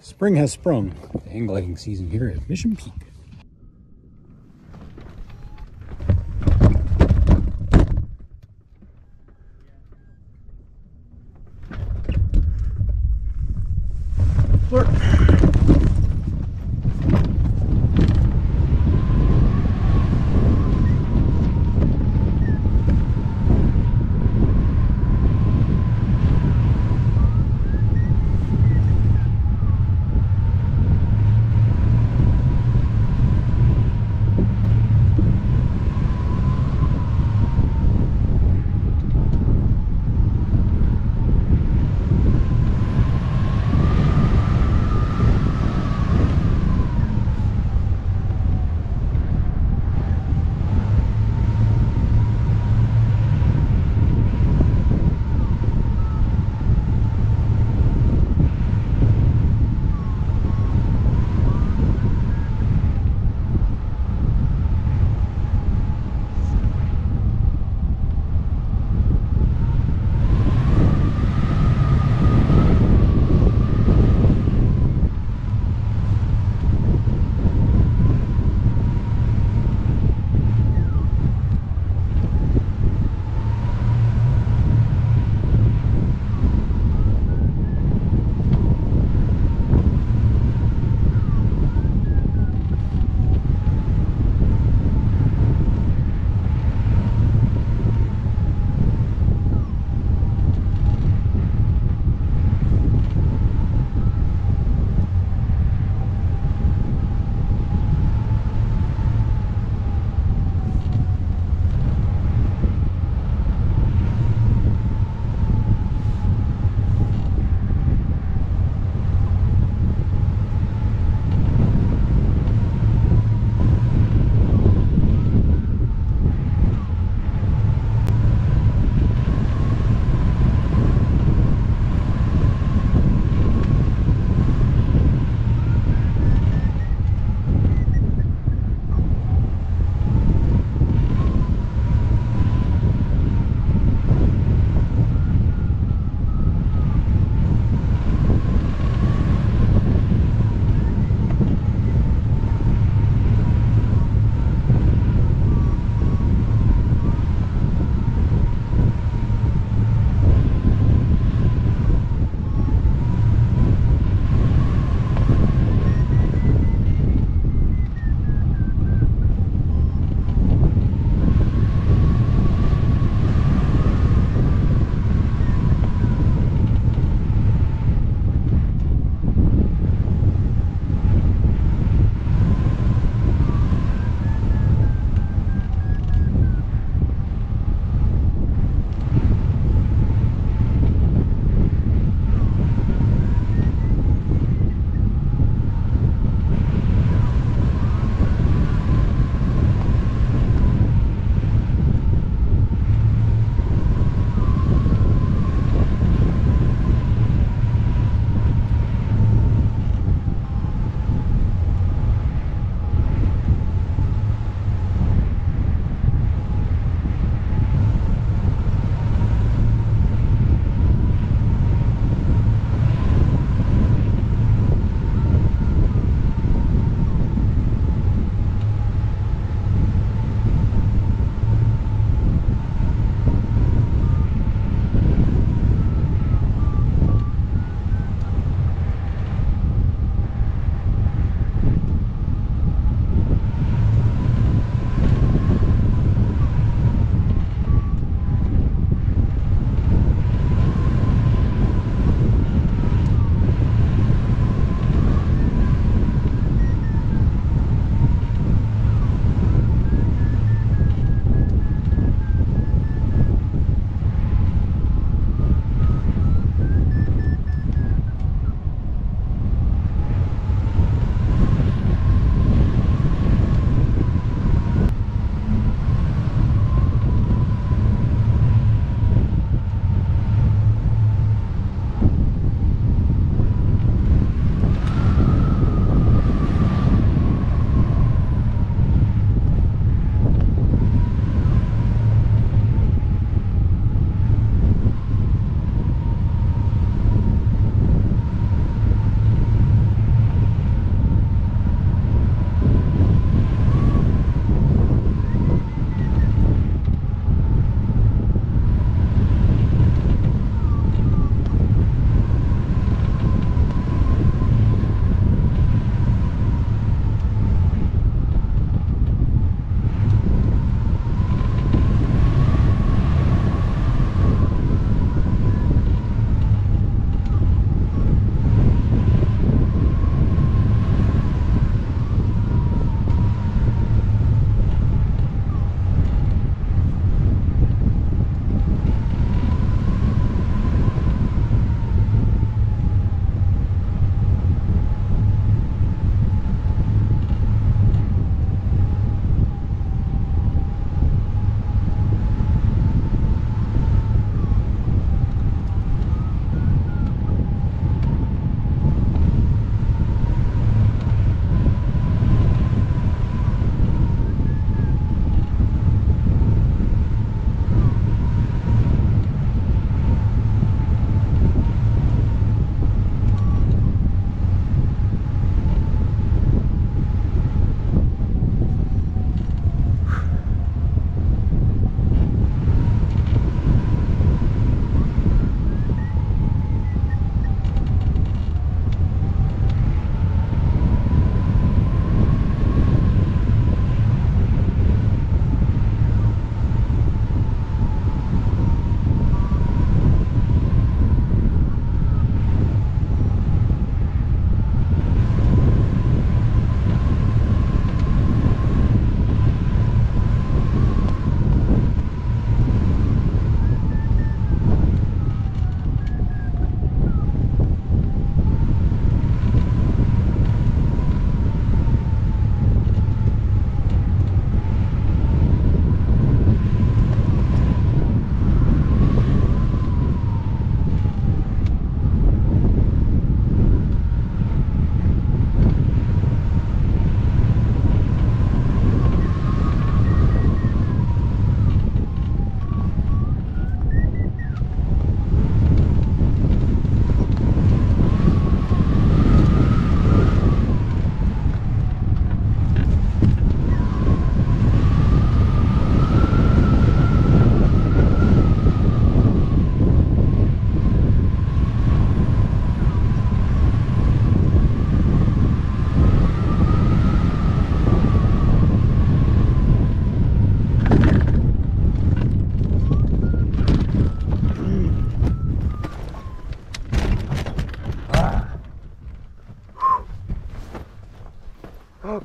Spring has sprung. The hang gliding season here at Mission Peak. Flirt.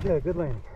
Okay, good landing.